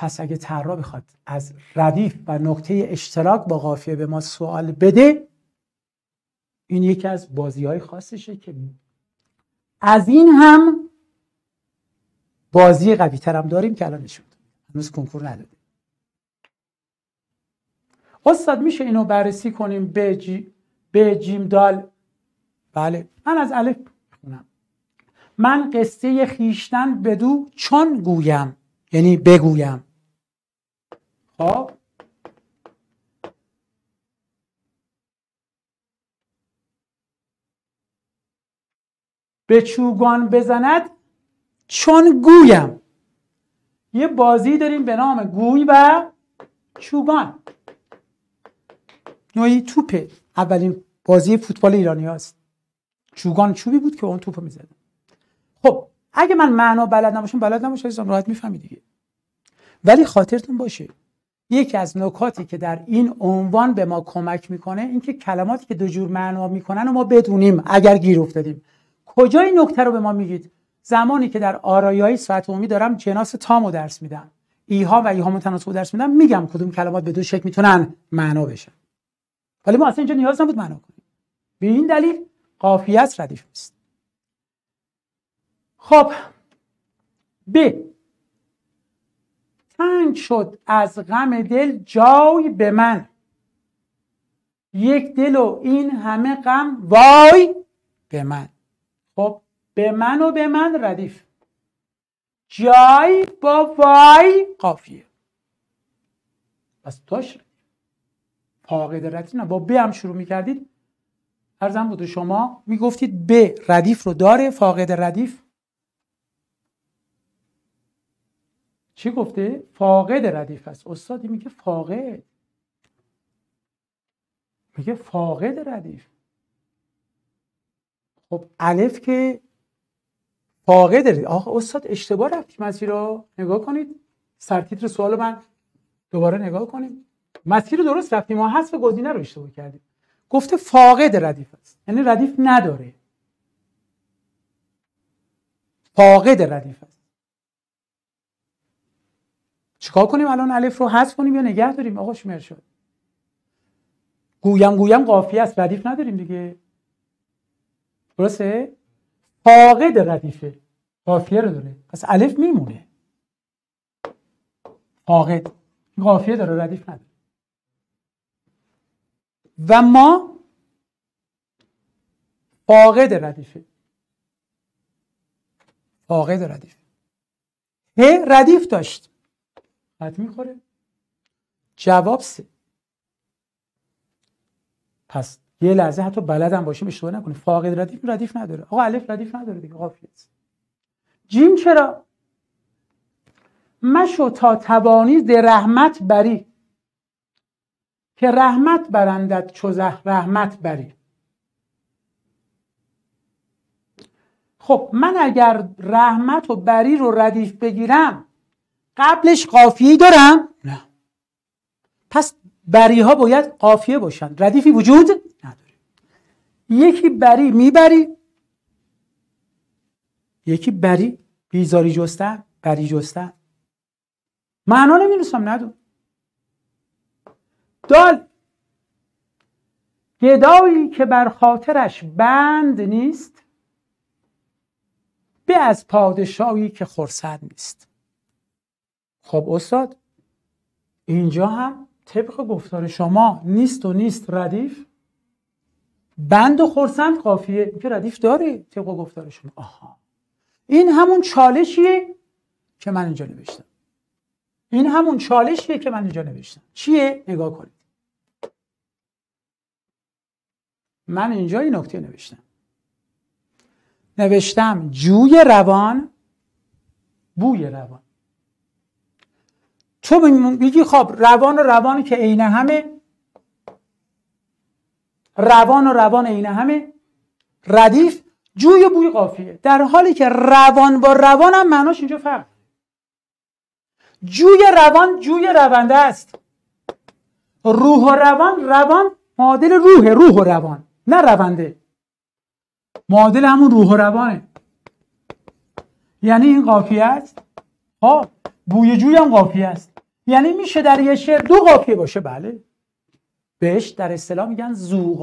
پس اگه طراح بخواد از ردیف و نقطه اشتراک با قافیه به ما سوال بده این یکی از بازی های خاصشه که از این هم بازی قوی ترم داریم که الان نشد هنوز کنکور ندادیم. استاد میشه اینو بررسی کنیم به, جی... به جیم دال؟ بله من از الف بخونم من قصه خیشتن بدو چون گویم یعنی بگویم. خب. به چوگان بزند چون گویم. یه بازی داریم به نام گوی و چوگان. نوعی توپه اولین بازی فوتبال ایرانی هست چوگان چوبی بود که اون توپ می‌زد. خب اگه من معنا بلد نباشم بلد نباشم راحت می‌فهمی دیگه. ولی خاطرتون باشه. یکی از نکاتی که در این عنوان به ما کمک می‌کنه اینکه کلماتی که دو جور معنا می‌کنن و ما بدونیم اگر گیر افتادیم. کجا این نکته رو به ما میگید؟ زمانی که در آرایایی صفت عمومی دارم جناس تامو درس میدم. ایها و ایها متناسب درس میدم میگم کدوم کلمات به دو شکل می‌تونن معنا بشن ولی ما اصلا اینجا نیاز نبود معنا کنیم. به این دلیل قافیه است ردیف نیست. خب ب. تنگ شد از غم دل جای به من. یک دل و این همه غم وای به من. خب به من و به من ردیف. جای با وای قافیه. پس توش فاقد ردیف نه. با ب هم شروع می‌کردید. ارزم بود شما می‌گفتید ب ردیف رو داره فاقد ردیف. چی گفته؟ فاقد ردیف است. استادی میگه فاقد. میگه فاقد ردیف. خب الف که فاقد ردیف. آقا استاد اشتباه رفتیم مسیر رو. نگاه کنید. سرتیتر سوال من. دوباره نگاه کنید. مسیر رو درست رفتیم. ما حذف گزینه رو اشتباه کردیم. گفته فاقد ردیف است. یعنی ردیف نداره. فاقد ردیف چیکار کنیم الان الف رو حذف کنیم یا نگه داریم؟ آقا شمر شد گویم گویم قافیه است ردیف نداریم دیگه. درسته؟ فاقد ردیفه. قافیه رو داره. پس الف میمونه. فاقد. قافیه داره ردیف نداره. و ما فاقد ردیفه. فاقد ردیف. ه ردیف داشت. خط می‌خوره. جواب سه. پس یه لحظه حتی بلدم باشیم اشتباه نکنیم. فاقد ردیف ردیف نداره. آقا الف ردیف نداره دیگه. قافیه جیم چرا؟ مشو تا توانی ز رحمت بری. که رحمت برندت چو رحمت بری. خب من اگر رحمت و بری رو ردیف بگیرم قبلش قافیه دارم؟ نه. پس بری ها باید قافیه باشن. ردیفی وجود نداره. یکی بری می‌بری. یکی بری بیزاری جستن بری جستن معنا نمی‌دونستم ندون دال. گدایی که بر خاطرش بند نیست به از پادشاهی که خرسند نیست. خب استاد اینجا هم طبق گفتار شما نیست و نیست ردیف؟ بند و خورسند قافیه. که ردیف داره طبق گفتار شما. آها. این همون چالشیه که من اینجا نوشتم. این همون چالشیه که من اینجا نوشتم. چیه؟ نگاه کنید. من اینجا این نکته نوشتم. نوشتم جوی روان بوی روان. تو میگی خب روان و روان که عین همه. روان و روان عین همه. ردیف جوی بوی قافیه. در حالی که روان با روان هم معناش اینجا فرق. جوی روان جوی رونده است. روح و روان روان معادل روح روح و روان نه رونده. معادل همون روح و روانه. یعنی این قافیه است. ها خب، بوی جوی هم قافیه است. یعنی میشه در یه شعر دو قافیه باشه؟ بله. بهش در اصطلاح میگن زو